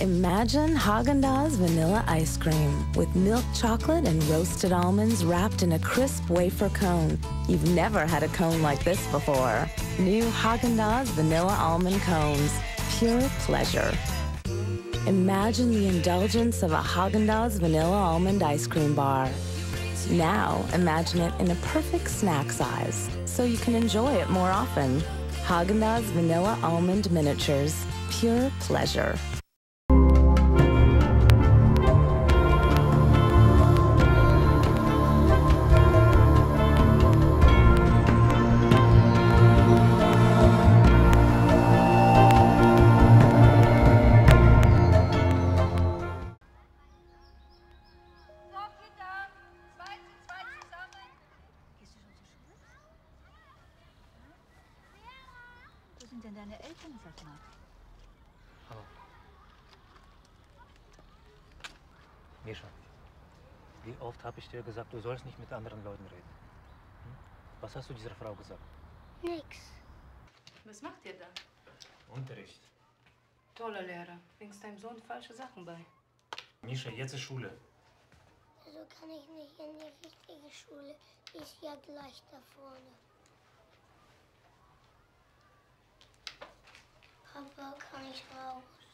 Imagine Haagen-Dazs vanilla ice cream with milk chocolate and roasted almonds wrapped in a crisp wafer cone. You've never had a cone like this before. New Haagen-Dazs vanilla almond cones. Pure pleasure. Imagine the indulgence of a Haagen-Dazs vanilla almond ice cream bar. Now, imagine it in a perfect snack size, so you can enjoy it more often. Haagen-Dazs Vanilla Almond Miniatures. Pure pleasure. Sind denn deine Eltern, sag mal? Hallo. Misha, wie oft habe ich dir gesagt, du sollst nicht mit anderen Leuten reden? Hm? Was hast du dieser Frau gesagt? Nix. Was macht ihr da? Unterricht. Toller Lehrer. Bringst deinem Sohn falsche Sachen bei. Misha, jetzt ist Schule. Also kann ich nicht in die richtige Schule. Die ist ja gleich da vorne. Ich raus?